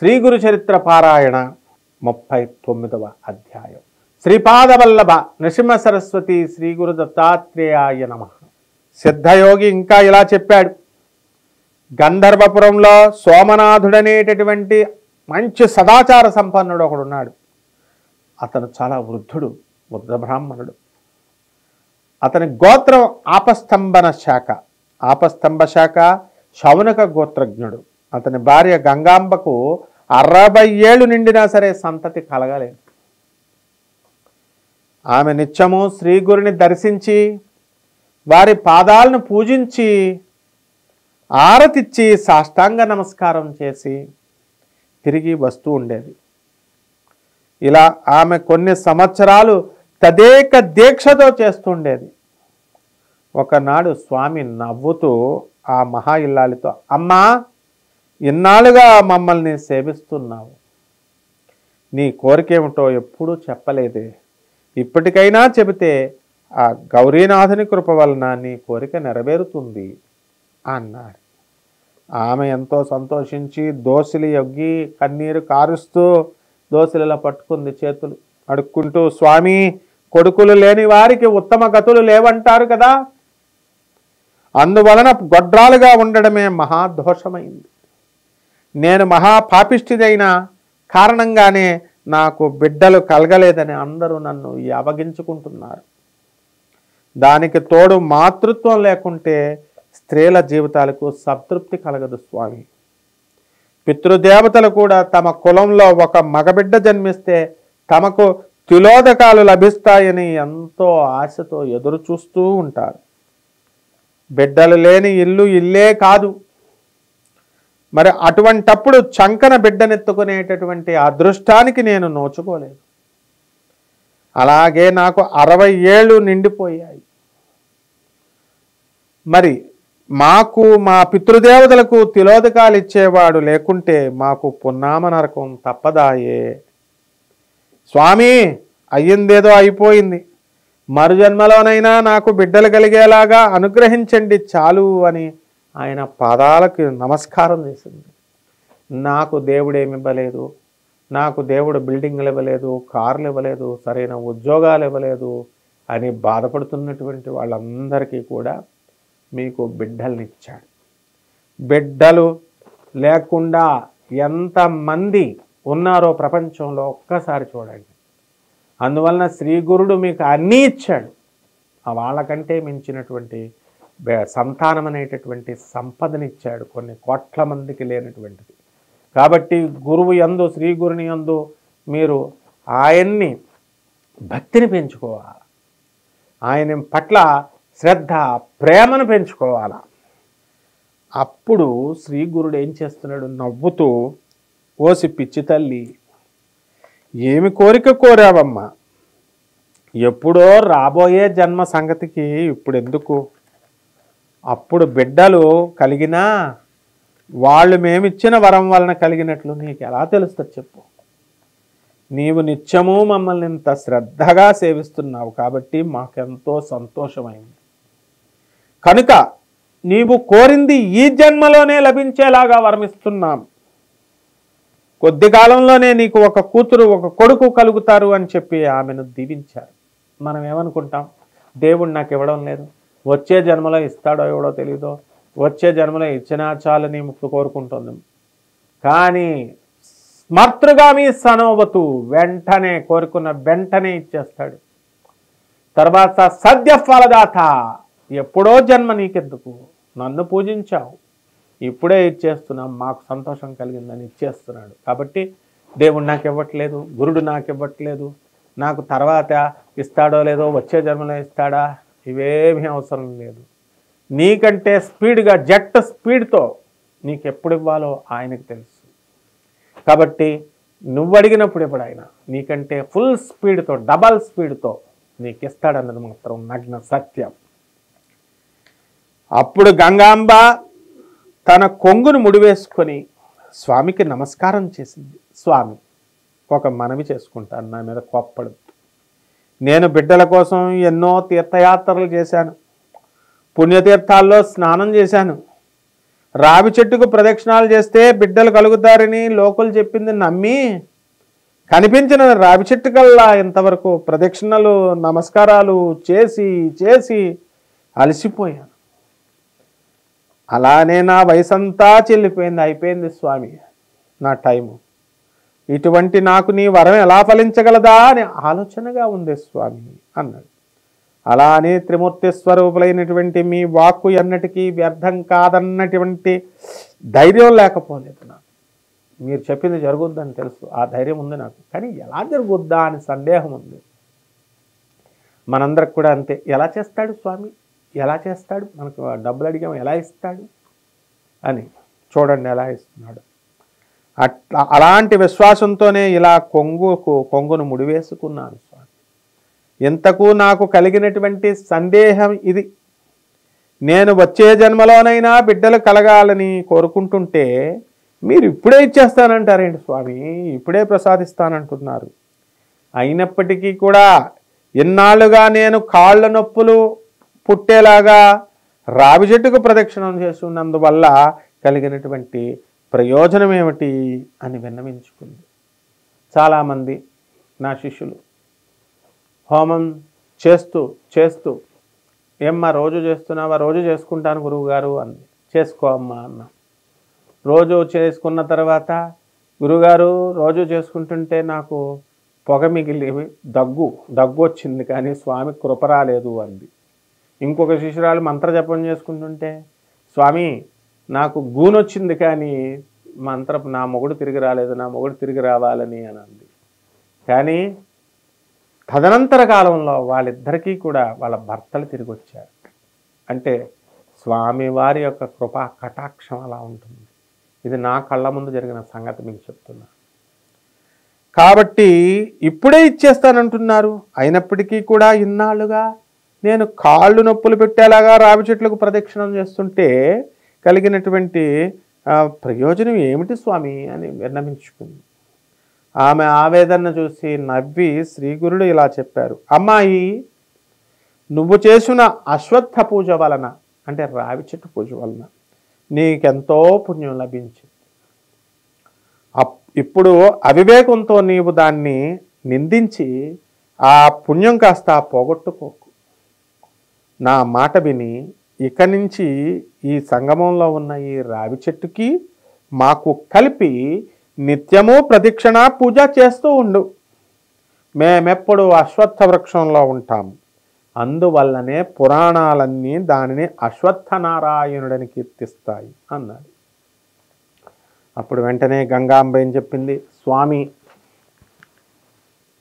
శ్రీ గురు చరిత్ర పారాయణ ముప్పై తొమ్మిదవ అధ్యాయం. శ్రీపాదవల్లభ నృసింహ సరస్వతి శ్రీ గురు దత్తాత్రేయాయ నమ. సిద్ధయోగి ఇంకా ఇలా చెప్పాడు. గంధర్వపురంలో సోమనాథుడనేటటువంటి మంచి సదాచార సంపన్నుడు ఒకడున్నాడు. అతను చాలా వృద్ధుడు వృద్ధ బ్రాహ్మణుడు. అతని గోత్రం ఆపస్తంభన శాఖ. ఆపస్తంభ శాఖ శౌనక గోత్రజ్ఞుడు. అతని భార్య గంగాంబకు అరవై ఏళ్ళు నిండినా సరే సంతతి కలగలేదు. ఆమె నిత్యము శ్రీగురిని దర్శించి వారి పాదాలను పూజించి ఆరతిచ్చి సాష్టాంగ నమస్కారం చేసి తిరిగి వస్తూ ఉండేది. ఇలా ఆమె కొన్ని సంవత్సరాలు తదేక దీక్షతో చేస్తుండేది ఒకనాడు స్వామి నవ్వుతూ ఆ మహా ఇల్లాలితో అమ్మా ఇన్నాళ్ళుగా మమ్మల్ని సేవిస్తున్నావు. నీ కోరికేమిటో ఎప్పుడూ చెప్పలేదే. ఇప్పటికైనా చెబితే ఆ గౌరీనాథుని కృప వలన నీ కోరిక నెరవేరుతుంది అన్నారు ఆమె ఎంతో సంతోషించి దోసిలి యొగ్గి కన్నీరు కారుస్తూ దోసిలిలా పట్టుకుంది చేతులు. అడుక్కుంటూ స్వామి కొడుకులు లేని వారికి ఉత్తమ గతులు లేవంటారు కదా. అందువలన గొడ్రాలుగా ఉండడమే మహాదోషమైంది నేను మహాపాపిష్టిదైన కారణంగానే నాకు బిడ్డలు కలగలేదని అందరూ నన్ను అవగించుకుంటున్నారు దానికి తోడు మాతృత్వం లేకుంటే స్త్రీల జీవితాలకు సంతృప్తి కలగదు స్వామి. పితృదేవతలు కూడా తమ కులంలో ఒక మగబిడ్డ జన్మిస్తే తమకు తిలోదకాలు లభిస్తాయని ఎంతో ఆశతో ఎదురు చూస్తూ ఉంటారు. బిడ్డలు లేని ఇల్లు ఇల్లే కాదు. మరి అటువంటప్పుడు చంకన బిడ్డనెత్తుకునేటటువంటి అదృష్టానికి నేను నోచుకోలేదు. అలాగే నాకు అరవై ఏళ్ళు నిండిపోయాయి. మరి మాకు మా పితృదేవతలకు తిలోదకాలు ఇచ్చేవాడు లేకుంటే మాకు పున్నామ నరకం తప్పదాయే. స్వామి అయ్యిందేదో అయిపోయింది. మరుజన్మలోనైనా నాకు బిడ్డలు కలిగేలాగా అనుగ్రహించండి చాలు అని ఆయన పాదాలకు నమస్కారం చేసింది. నాకు దేవుడు ఏమి ఇవ్వలేదు నాకు దేవుడు బిల్డింగ్లు ఇవ్వలేదు కార్లు ఇవ్వలేదు సరైన ఉద్యోగాలు ఇవ్వలేదు అని బాధపడుతున్నటువంటి వాళ్ళందరికీ కూడా మీకు బిడ్డల్ని ఇచ్చాడు. బిడ్డలు లేకుండా ఎంతమంది ఉన్నారో ప్రపంచంలో ఒక్కసారి చూడండి. అందువలన శ్రీ గురుడు మీకు అన్నీ ఇచ్చాడు. వాళ్ళకంటే మించినటువంటి సంతానం అనేటటువంటి సంపదనిచ్చాడు. కొన్ని కోట్ల మందికి లేనటువంటిది. కాబట్టి గురువు యందు శ్రీ గురుని యందు మీరు ఆయన్ని భక్తిని పెంచుకోవాలి? ఆయన పట్ల శ్రద్ధ ప్రేమను పెంచుకోవాలి? అప్పుడు శ్రీ గురుడు ఏం చేస్తున్నాడు? నవ్వుతూ ఓసి పిచ్చి తల్లి ఏమి కోరిక కోరావమ్మా? ఎప్పుడో రాబోయే జన్మ సంగతికి ఇప్పుడు ఎందుకు అప్పుడు బిడ్డలు కలిగినా వాళ్ళు మేమిచ్చిన వరం వలన కలిగినట్లు నీకు ఎలా తెలుస్తుంది చెప్పు? నీవు నిత్యము మమ్మల్ని ఇంత శ్రద్ధగా సేవిస్తున్నావు కాబట్టి మాకెంతో సంతోషమైంది. కనుక నీవు కోరింది ఈ జన్మలోనే లభించేలాగా వరమిస్తున్నాం. కొద్ది కాలంలోనే నీకు ఒక కూతురు ఒక కొడుకు కలుగుతారు అని చెప్పి ఆమెను దీవించారు. మనం ఏమనుకుంటాం దేవుడు నాకు ఇవ్వడం లేదు. వచ్చే జన్మలో ఇస్తాడో ఎవడో తెలియదో వచ్చే జన్మలో ఇచ్చినా చాలని ముక్తి కోరుకుంటుంది. కానీ స్మర్తృగామి సనోవతు వెంటనే కోరుకున్న వెంటనే ఇచ్చేస్తాడు. తర్వాత సద్య ఫలదాత ఎప్పుడో జన్మ నీకెందుకు? నన్ను పూజించావు. ఇప్పుడే ఇచ్చేస్తున్నాం మాకు సంతోషం కలిగిందని ఇచ్చేస్తున్నాడు. కాబట్టి దేవుడు నాకు ఇవ్వట్లేదు గురుడు నాకు ఇవ్వట్లేదు నాకు తర్వాత ఇస్తాడో లేదో వచ్చే జన్మలో ఇస్తాడా? ఇవేమీ అవసరం లేదు. నీకంటే స్పీడ్గా జెట్ స్పీడ్తో నీకు ఎప్పుడు ఇవ్వాలో ఆయనకు తెలుసు. కాబట్టి నువ్వు అడిగినప్పుడు ఇప్పుడు ఆయన నీకంటే ఫుల్ స్పీడ్తో డబల్ స్పీడ్తో నీకు ఇస్తాడన్నది మాత్రం నగ్న సత్యం. అప్పుడు గంగాంబ తన కొంగును ముడివేసుకొని స్వామికి నమస్కారం చేసింది. స్వామి ఒక మనవి చేసుకుంటాను. నా మీద కోప్పడు నేను బిడ్డల కోసం ఎన్నో తీర్థయాత్రలు చేశాను. పుణ్యతీర్థాల్లో స్నానం చేశాను. రావి చెట్టుకు ప్రదక్షిణాలు చేస్తే బిడ్డలు కలుగుతారని లోకలు చెప్పింది నమ్మి కనిపించిన రావి చెట్టు కల్లా ఇంతవరకు ప్రదక్షిణలు నమస్కారాలు చేసి చేసి అలసిపోయాను. అలానే నా వయసంతా చెల్లిపోయింది. అయిపోయింది స్వామి నా టైము. ఇటువంటి నాకు నీ వరం ఎలా ఫలించగలదా అని ఆలోచనగా ఉంది స్వామి అన్నాడు. అలానే త్రిమూర్తి స్వరూపులైనటువంటి మీ వాక్కు ఎన్నటికీ వ్యర్థం కాదన్నటువంటి ధైర్యం లేకపోలేదు నాకు. మీరు చెప్పింది జరుగుద్దని తెలుసు. ఆ ధైర్యం ఉంది నాకు. కానీ ఎలా జరుగుద్దా అని సందేహం ఉంది. మనందరికి కూడా అంతే. ఎలా చేస్తాడు స్వామి? ఎలా చేస్తాడు? మనకు డబ్బులు అడిగాము ఎలా ఇస్తాడు? అని చూడండి ఎలా ఇస్తున్నాడు. అట్లా అలాంటి విశ్వాసంతోనే ఇలా కొంగుకు కొంగును ముడివేసుకున్నాను స్వామి. ఇంతకు నాకు కలిగినటువంటి సందేహం ఇది. నేను వచ్చే జన్మలోనైనా బిడ్డలు కలగాలని కోరుకుంటుంటే మీరు ఇప్పుడే ఇచ్చేస్తానంటారేంటి స్వామి? ఇప్పుడే ప్రసాదిస్తానంటున్నారు. అయినప్పటికీ కూడా ఇన్నాళ్ళుగా నేను కాళ్ళ నొప్పులు పుట్టేలాగా రావి చెట్టుకు ప్రదక్షిణం చేస్తున్నందువల్ల కలిగినటువంటి ప్రయోజనం ఏమిటి అని విన్నవించుకుంది. చాలామంది నా శిష్యులు హోమం చేస్తూ చేస్తూ ఏమ్మా రోజు చేస్తున్నావా? రోజు చేసుకుంటాను గురువుగారు అంది. చేసుకో అమ్మా అన్న. రోజు చేసుకున్న తర్వాత గురుగారు రోజు చేసుకుంటుంటే నాకు పొగ మిగిలి దగ్గు దగ్గు వచ్చింది కానీ స్వామి కృప రాలేదు అంది. ఇంకొక శిష్యురాలు మంత్ర జపం చేసుకుంటుంటే స్వామి నాకు గూనొచ్చింది కానీ మంత్ర నా మొగుడు తిరిగి రాలేదు నా మొగుడు తిరిగి రావాలని అని అంది. కానీ తదనంతర కాలంలో వాళ్ళిద్దరికీ కూడా వాళ్ళ భర్తలు తిరిగి వచ్చారు అంటే స్వామివారి యొక్క కృపా కటాక్షం అలా ఉంటుంది. ఇది నా కళ్ళ ముందు జరిగిన సంగతి మీకు చెప్తున్నా. కాబట్టి ఇప్పుడే ఇచ్చేస్తానంటున్నారు. అయినప్పటికీ కూడా ఇన్నాళ్ళుగా నేను కాళ్ళు నొప్పులు పెట్టేలాగా రావి చెట్లకు ప్రదక్షిణం చేస్తుంటే కలిగినటువంటి ప్రయోజనం ఏమిటి స్వామి అని విన్నవించుకుంది. ఆమె ఆవేదన చూసి నవ్వి శ్రీగురుడు ఇలా చెప్పారు. అమ్మాయి నువ్వు చేసిన అశ్వత్థ పూజ వలన అంటే రావి చెట్టు పూజ వలన నీకెంతో పుణ్యం లభించింది. అప్- ఇప్పుడు అవివేకంతో నీవు దాన్ని నిందించి ఆ పుణ్యం కాస్త పోగొట్టుకోకు. నా మాట విని ఇక నుంచి ఈ సంగమంలో ఉన్న ఈ రావి చెట్టుకి మాకు కలిపి నిత్యము ప్రదక్షిణ పూజ చేస్తూ ఉండు. మేమెప్పుడు అశ్వత్థ వృక్షంలో ఉంటాం. అందువల్లనే పురాణాలన్నీ దానిని అశ్వత్థ నారాయణుడని కీర్తిస్తాయి అన్నాడు. అప్పుడు వెంటనే గంగాంబ ఏం చెప్పింది స్వామి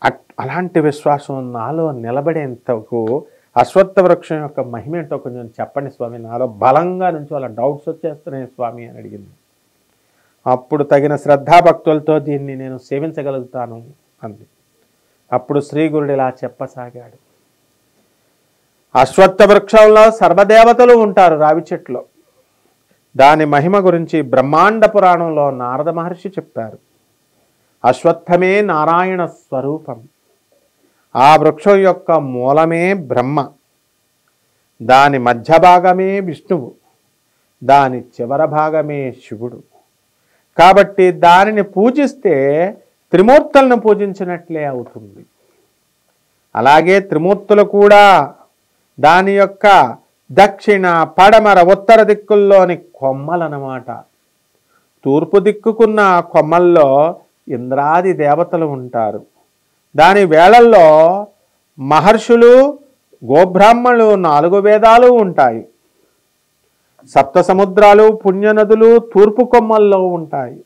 అట్ అలాంటి విశ్వాసం నాలో నిలబడేంతకు అశ్వత్థ వృక్షం యొక్క మహిమ ఏంటో కొంచెం చెప్పండి స్వామి. నాలో బలంగా నుంచి వాళ్ళ డౌట్స్ వచ్చేస్తున్నాయి స్వామి అని అడిగింది. అప్పుడు తగిన శ్రద్ధాభక్తులతో దీన్ని నేను సేవించగలుగుతాను అంది. అప్పుడు శ్రీగురుడు ఇలా చెప్పసాగాడు. అశ్వత్థ వృక్షంలో సర్వదేవతలు ఉంటారు రావి చెట్లో. దాని మహిమ గురించి బ్రహ్మాండ పురాణంలో నారద మహర్షి చెప్పారు. అశ్వత్థమే నారాయణ స్వరూపం. ఆ వృక్షం యొక్క మూలమే బ్రహ్మ. దాని మధ్య భాగమే విష్ణువు. దాని చివర భాగమే శివుడు. కాబట్టి దానిని పూజిస్తే త్రిమూర్తులను పూజించినట్లే అవుతుంది. అలాగే త్రిమూర్తులు కూడా దాని యొక్క దక్షిణ పడమర ఉత్తర దిక్కుల్లోని కొమ్మలన్నమాట తూర్పు దిక్కుకున్న కొమ్మల్లో ఇంద్రాది దేవతలు ఉంటారు. దాని వేళల్లో మహర్షులు గోబ్రాహ్మణులు నాలుగు వేదాలు ఉంటాయి. సప్త సముద్రాలు పుణ్యనదులు తూర్పు కొమ్మల్లో ఉంటాయి.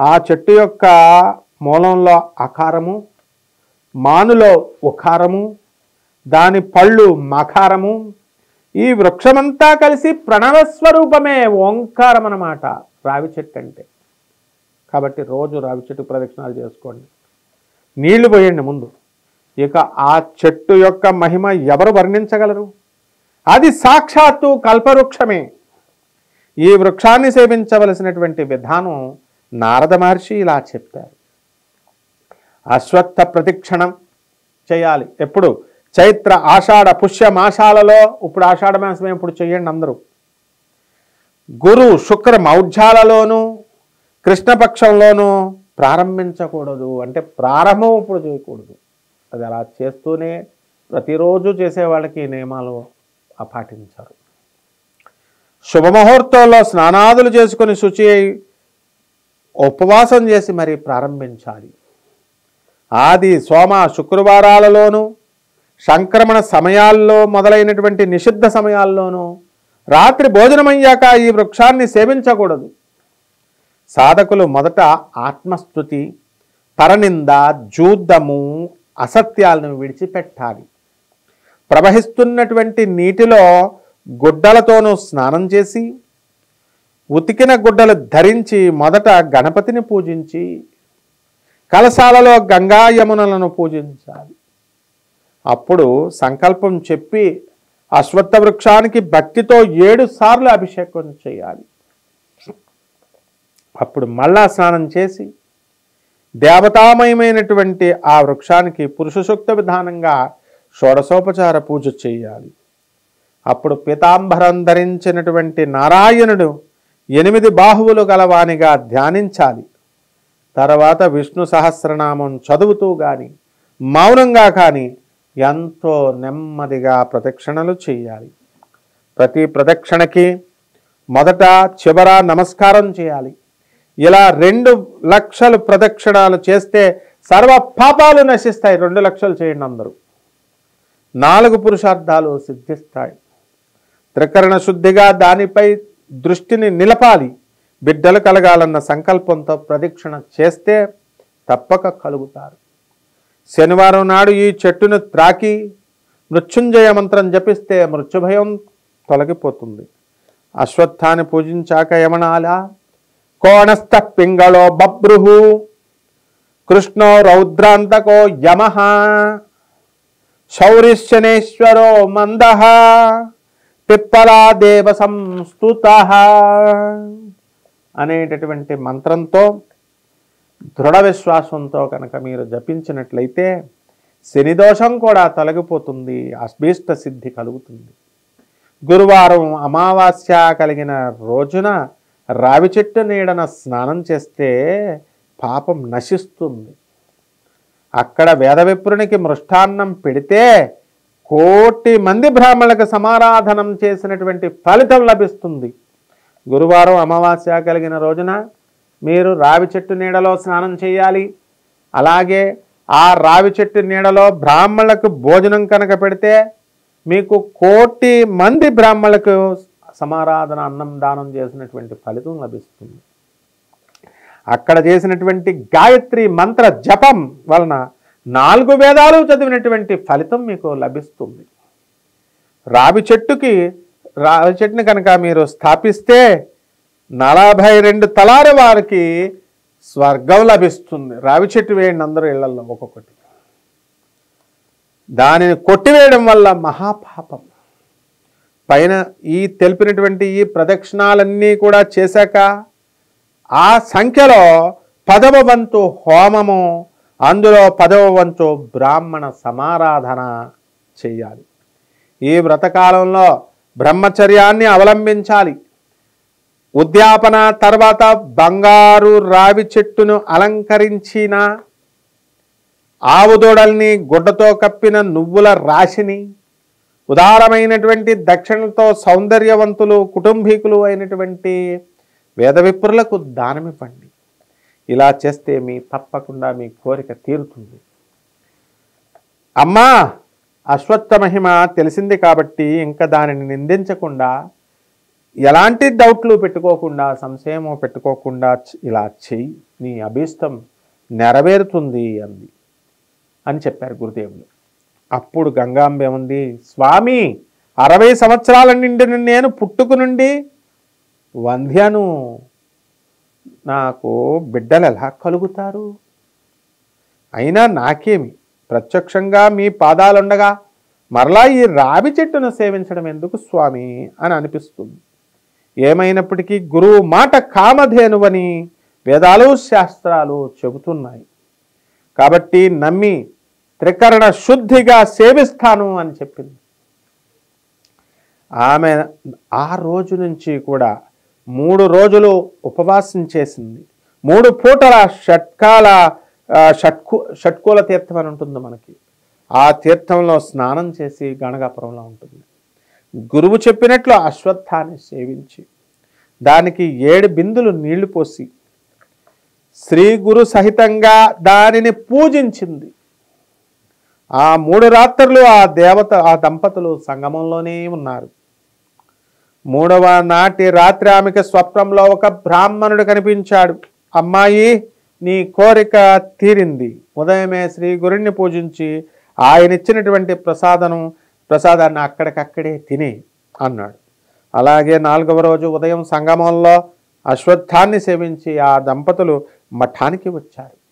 ఆ చెట్టు యొక్క మూలంలో అకారము మానులో ఉకారము దాని పళ్ళు మకారము ఈ వృక్షమంతా కలిసి ప్రణవ స్వరూపమే ఓంకారం అన్నమాట రావి చెట్టు అంటే. కాబట్టి రోజు రావి చెట్టు ప్రదక్షిణాలు చేసుకోండి. నీళ్ళు పోయండి ముందు. ఇక ఆ చెట్టు యొక్క మహిమ ఎవరు వర్ణించగలరు? అది సాక్షాత్తు కల్పవృక్షమే. ఈ వృక్షాన్ని సేవించవలసినటువంటి విధానం నారద మహర్షి ఇలా చెప్పారు. అశ్వత్థ ప్రతిక్షణం చేయాలి. ఎప్పుడు? చైత్ర ఆషాఢ పుష్య మాసాలలో. ఇప్పుడు ఆషాఢ మాసమే ఇప్పుడు చెయ్యండి అందరూ? గురు శుక్ర మౌఢ్యాలలోనూ కృష్ణపక్షంలోనూ ప్రారంభించకూడదు. అంటే ప్రారంభం ఇప్పుడు చేయకూడదు. అది అలా చేస్తూనే ప్రతిరోజు చేసే వాళ్ళకి ఈ నియమాలు ఆ పాటించారు శుభముహూర్తంలో స్నానాదులు చేసుకుని శుచి అయి ఉపవాసం చేసి మరి ప్రారంభించాలి. ఆది సోమ శుక్రవారాలలోనూ సంక్రమణ సమయాల్లో మొదలైనటువంటి నిషిద్ధ సమయాల్లోనూ రాత్రి భోజనమయ్యాక ఈ వృక్షాన్ని సేవించకూడదు. సాధకులు మొదట ఆత్మస్థుతి పరనింద జూద్దము అసత్యాలను విడిచిపెట్టాలి. ప్రవహిస్తున్నటువంటి నీటిలో గుడ్డలతోనూ స్నానం చేసి ఉతికిన గుడ్డలు ధరించి మొదట గణపతిని పూజించి కలశాలలో గంగా యమునలను పూజించాలి. అప్పుడు సంకల్పం చెప్పి అశ్వత్థ వృక్షానికి భక్తితో ఏడు సార్లు అభిషేకం చేయాలి. అప్పుడు మళ్ళా స్నానం చేసి దేవతామయమైనటువంటి ఆ వృక్షానికి పురుషసూక్త విధానంగా షోడశోపచార పూజ చేయాలి. అప్పుడు పీతాంబరం ధరించినటువంటి నారాయణుడు ఎనిమిది బాహువులు గలవానిగా ధ్యానించాలి. తర్వాత విష్ణు సహస్రనామం చదువుతూ కానీ మౌనంగా కానీ ఎంతో నెమ్మదిగా ప్రదక్షిణలు చేయాలి. ప్రతి ప్రదక్షిణకి మొదట చివర నమస్కారం చేయాలి. ఇలా రెండు లక్షలు ప్రదక్షిణాలు చేస్తే సర్వ పాపాలు నశిస్తాయి. రెండు లక్షలు చేయండి అందరూ. నాలుగు పురుషార్థాలు సిద్ధిస్తాయి. త్రికరణ శుద్ధిగా దానిపై దృష్టిని నిలపాలి. బిడ్డలు కలగాలన్న సంకల్పంతో ప్రదక్షిణ చేస్తే తప్పక కలుగుతారు. శనివారం నాడు ఈ చెట్టును త్రాకి మృత్యుంజయ మంత్రం జపిస్తే మృత్యుభయం తొలగిపోతుంది. అశ్వత్థాన్ని పూజించాక యమనాలా కోణస్థ పింగళో బభ్రుహు. కృష్ణో రౌద్రాంతకో యమ. శౌరిశనేశ్వరో మంద. పిప్పలా దేవ సంస్తుత. అనేటటువంటి మంత్రంతో దృఢ విశ్వాసంతో కనుక మీరు జపించినట్లయితే శనిదోషం కూడా తొలగిపోతుంది అభీష్ట సిద్ధి కలుగుతుంది. గురువారం అమావాస్య కలిగిన రోజున రావి చెట్టు నీడన స్నానం చేస్తే పాపం నశిస్తుంది. అక్కడ వేదవిప్రునికి మృష్టాన్నం పెడితే కోటి మంది బ్రాహ్మణులకు సమారాధనం చేసినటువంటి ఫలితం లభిస్తుంది. గురువారం అమావాస్య కలిగిన రోజున మీరు రావి చెట్టు నీడలో స్నానం చేయాలి. అలాగే ఆ రావి చెట్టు నీడలో బ్రాహ్మణులకు భోజనం కనుక పెడితే మీకు కోటి మంది బ్రాహ్మణులకు సమారాధన అన్నం దానం చేసినటువంటి ఫలితం లభిస్తుంది. అక్కడ చేసినటువంటి గాయత్రి మంత్ర జపం వలన నాలుగు వేదాలు చదివినటువంటి ఫలితం మీకు లభిస్తుంది. రావి చెట్టుకి రావి చెట్టుని కనుక మీరు స్థాపిస్తే నలభై రెండు తలారి వారికి స్వర్గం లభిస్తుంది. రావి చెట్టు వేయండి అందరూ ఇళ్ళలో ఒక్కొక్కటి. దానిని కొట్టివేయడం వల్ల మహాపాపం. పైన ఈ తెలిపినటువంటి ఈ ప్రదక్షిణాలన్నీ కూడా చేశాక ఆ సంఖ్యలో పదవ వంతు హోమము అందులో పదవ వంతు బ్రాహ్మణ సమారాధన చేయాలి. ఈ వ్రతకాలంలో బ్రహ్మచర్యాన్ని అవలంబించాలి. ఉద్యాపన తర్వాత బంగారు రావి చెట్టును అలంకరించిన ఆవుదోడల్ని గుడ్డతో కప్పిన నువ్వుల రాశిని ఉదారమైనటువంటి దక్షిణలతో సౌందర్యవంతులు కుటుంబీకులు అయినటువంటి వేద విప్రులకు దానమివ్వండి. ఇలా చేస్తే మీ తప్పకుండా మీ కోరిక తీరుతుంది. అమ్మా అశ్వత్థ మహిమ తెలిసింది కాబట్టి ఇంకా దానిని నిందించకుండా ఎలాంటి డౌట్లు పెట్టుకోకుండా సంశయము పెట్టుకోకుండా ఇలా చెయ్యి. నీ అభీష్టం నెరవేరుతుంది అంది. అని చెప్పారు గురుదేవులు. అప్పుడు గంగాంబ ఉంది స్వామి అరవై సంవత్సరాల నిండి నేను పుట్టుకు నుండి వంధ్యను నాకు బిడ్డలు ఎలా కలుగుతారు? అయినా నాకేమి? ప్రత్యక్షంగా మీ పాదాలుండగా మరలా ఈ రావి చెట్టును సేవించడం ఎందుకు స్వామి? అని అనిపిస్తుంది. ఏమైనప్పటికీ గురువు మాట కామధేనువని వేదాలు శాస్త్రాలు చెబుతున్నాయి. కాబట్టి నమ్మి త్రికరణ శుద్ధిగా సేవిస్తాను అని చెప్పింది. ఆమె ఆ రోజు నుంచి కూడా మూడు రోజులు ఉపవాసం చేసింది. మూడు పూటల షట్కాల షట్కు షట్కుల తీర్థం అని ఉంటుంది మనకి. ఆ తీర్థంలో స్నానం చేసి గణగాపురంలో ఉంటుంది. గురువు చెప్పినట్లు అశ్వత్థాన్ని సేవించి దానికి ఏడు బిందులు నీళ్ళు పోసి శ్రీ గురు సహితంగా దానిని పూజించింది. ఆ మూడు రాత్రులు ఆ దేవత ఆ దంపతులు సంగమంలోనే ఉన్నారు. మూడవ నాటి రాత్రి ఆమెకి స్వప్నంలో ఒక బ్రాహ్మణుడు కనిపించాడు. అమ్మాయి నీ కోరిక తీరింది. ఉదయమే శ్రీ గురుణ్ణి పూజించి ఆయన ఇచ్చినటువంటి ప్రసాదం ప్రసాదాన్ని అక్కడికక్కడే తిని అన్నాడు. అలాగే నాలుగవ రోజు ఉదయం సంగమంలో అశ్వత్థాన్ని సేవించి ఆ దంపతులు మఠానికి వచ్చారు.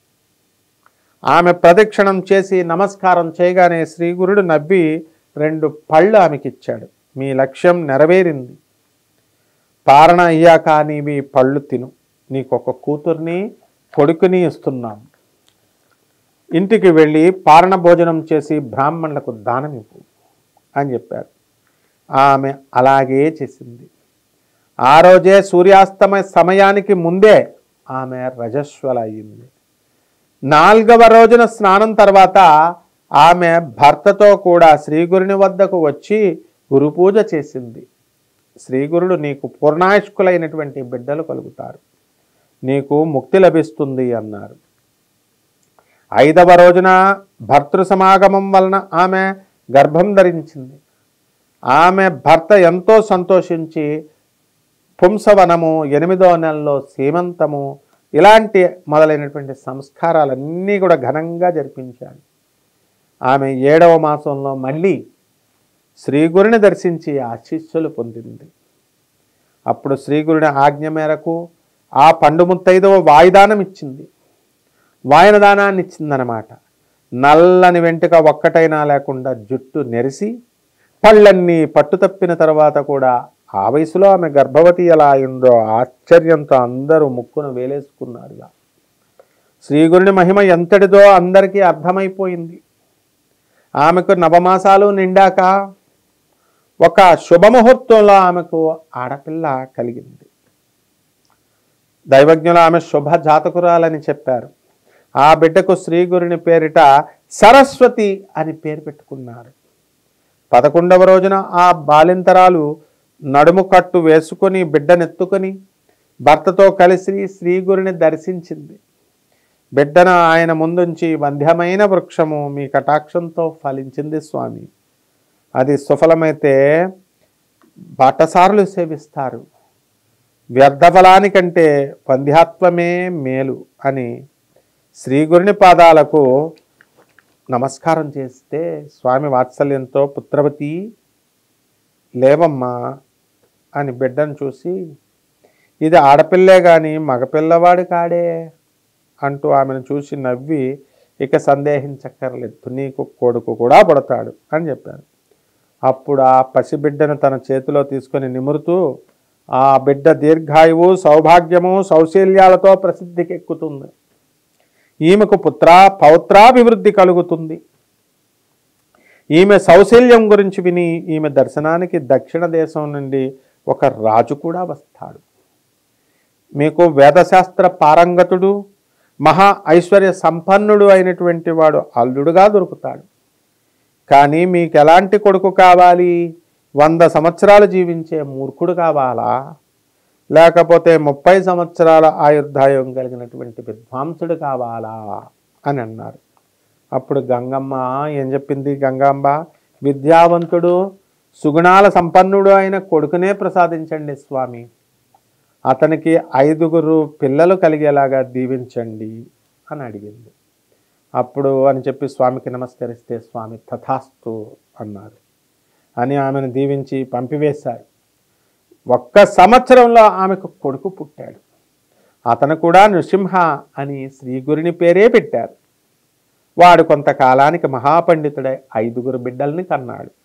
ఆమె ప్రదక్షిణం చేసి నమస్కారం చేయగానే శ్రీగురుడు నవ్వి రెండు పళ్ళు ఆమెకిచ్చాడు. మీ లక్ష్యం నెరవేరింది. పారణ అయ్యాక నీవి పళ్ళు తిను. నీకు ఒక కూతుర్ని కొడుకుని ఇస్తున్నాం. ఇంటికి వెళ్ళి పారణ భోజనం చేసి బ్రాహ్మణులకు దానం ఇవ్వు అని చెప్పారు ఆమె అలాగే చేసింది. ఆ రోజే సూర్యాస్తమయ సమయానికి ముందే ఆమె రజస్వల అయింది నాలుగవ రోజున స్నానం తర్వాత ఆమె భర్తతో కూడా శ్రీగురుని వద్దకు వచ్చి గురుపూజ చేసింది. శ్రీగురుడు నీకు పూర్ణాయుష్కులైనటువంటి బిడ్డలు కలుగుతారు. నీకు ముక్తి లభిస్తుంది అన్నారు. ఐదవ రోజున భర్తృ సమాగమం వలన ఆమె గర్భం ధరించింది. ఆమె భర్త ఎంతో సంతోషించి పుంసవనము ఎనిమిదో నెలలో సీమంతము ఇలాంటి మొదలైనటువంటి సంస్కారాలన్నీ కూడా ఘనంగా జరిపించాడు. ఆమె ఏడవ మాసంలో మళ్ళీ శ్రీగురుని దర్శించి ఆశీస్సులు పొందింది. అప్పుడు శ్రీగురుని ఆజ్ఞ మేరకు ఆ పండు ముత్తైదవ వాయుదానం ఇచ్చింది. వాయనదానాన్ని ఇచ్చిందనమాట నల్లని వెంటుక ఒక్కటైనా లేకుండా జుట్టు నెరిసి పళ్ళన్నీ పట్టు తప్పిన తర్వాత కూడా ఆ వయసులో ఆమె గర్భవతి ఎలా అయిందో ఆశ్చర్యంతో అందరూ ముక్కును వేలేసుకున్నారుగా శ్రీగురుని మహిమ ఎంతటిదో అందరికీ అర్థమైపోయింది. ఆమెకు నవమాసాలు నిండాక ఒక శుభముహూర్తంలో ఆమెకు ఆడపిల్ల కలిగింది. దైవజ్ఞులు ఆమె శుభ జాతకురాలని చెప్పారు. ఆ బిడ్డకు శ్రీగురుని పేరిట సరస్వతి అని పేరు పెట్టుకున్నారు. పదకొండవ రోజున ఆ బాలింతరాలు నడుము కట్టు వేసుకొని బిడ్డనెత్తుకొని భర్తతో కలిసి శ్రీగురిని దర్శించింది. బిడ్డను ఆయన ముందుంచి వంధ్యమైన వృక్షము మీ కటాక్షంతో ఫలించింది స్వామి. అది సుఫలమైతే బాటసారులు సేవిస్తారు. వ్యర్థఫలానికంటే వంధ్యాత్వమే మేలు అని శ్రీగురుని పాదాలకు నమస్కారం చేస్తే స్వామి వాత్సల్యంతో పుత్రవతి లేవమ్మా అని బిడ్డను చూసి ఇది ఆడపిల్లే కానీ మగపిల్లవాడు కాడే అంటూ ఆమెను చూసి నవ్వి ఇక సందేహించక్కర్లేదు నీకు కొడుకు కూడా పుడతాడు అని చెప్పాను అప్పుడు ఆ పసిబిడ్డను తన చేతిలో తీసుకొని నిమురుతూ ఆ బిడ్డ దీర్ఘాయువు సౌభాగ్యము సౌశల్యాలతో ప్రసిద్ధికెక్కుతుంది. ఈమెకు పుత్ర పౌత్రాభివృద్ధి కలుగుతుంది. ఈమె సౌశల్యం గురించి విని ఈమె దర్శనానికి దక్షిణ దేశం నుండి ఒక రాజు కూడా వస్తాడు. మీకు వేదశాస్త్ర పారంగతుడు మహా ఐశ్వర్య సంపన్నుడు అయినటువంటి వాడు అల్లుడుగా దొరుకుతాడు. కానీ మీకు ఎలాంటి కొడుకు కావాలి? వంద సంవత్సరాలు జీవించే మూర్ఖుడు కావాలా? లేకపోతే ముప్పై సంవత్సరాల ఆయుర్దాయం కలిగినటువంటి విద్వాంసుడు కావాలా? అని అన్నారు. అప్పుడు గంగమ్మ ఏం చెప్పింది గంగాంబ? విద్యావంతుడు సుగుణాల సంపన్నుడు అయిన కొడుకునే ప్రసాదించండి స్వామి. అతనికి ఐదుగురు పిల్లలు కలిగేలాగా దీవించండి అని అడిగింది. అప్పుడు అని చెప్పి స్వామికి నమస్కరిస్తే స్వామి తథాస్తు అన్నారు. అని ఆమెను దీవించి పంపివేశారు ఒక్క సంవత్సరంలో ఆమెకు కొడుకు పుట్టాడు. అతను కూడా నృసింహ అని శ్రీగురుని పేరే పెట్టారు. వాడు కొంతకాలానికి మహాపండితుడై ఐదుగురు బిడ్డల్ని కన్నాడు.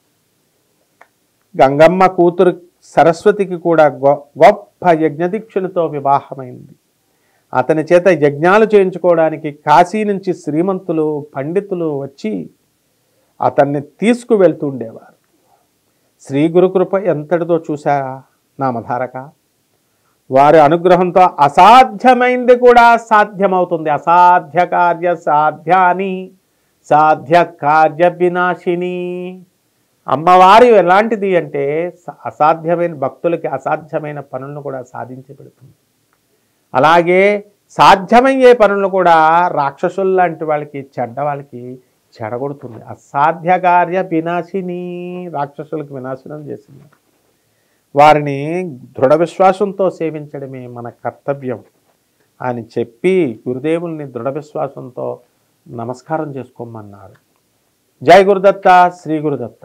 గంగమ్మ కూతురు సరస్వతికి కూడా గొ గొప్ప యజ్ఞదీక్షలతో వివాహమైంది. అతని చేత యజ్ఞాలు చేయించుకోవడానికి కాశీ నుంచి శ్రీమంతులు పండితులు వచ్చి అతన్ని తీసుకువెళ్తుండేవారు. శ్రీ గురుకృప ఎంతటిదో చూశారా నామధారక. వారి అనుగ్రహంతో అసాధ్యమైంది కూడా సాధ్యమవుతుంది. అసాధ్య కార్య సాధ్యాని సాధ్య కార్య వినాశిని. అమ్మవారి ఎలాంటిది అంటే అసాధ్యమైన భక్తులకి అసాధ్యమైన పనులను కూడా సాధించి పెడుతుంది. అలాగే సాధ్యమయ్యే పనులను కూడా రాక్షసులు లాంటి వాళ్ళకి చెడ్డ వాళ్ళకి చెడగొడుతుంది. అసాధ్య కార్య వినాశిని రాక్షసులకు వినాశనం చేసింది. వారిని దృఢ విశ్వాసంతో సేవించడమే మన కర్తవ్యం అని చెప్పి గురుదేవుల్ని దృఢ విశ్వాసంతో నమస్కారం చేసుకోమన్నారు. జై గురుదత్త శ్రీ గురుదత్త.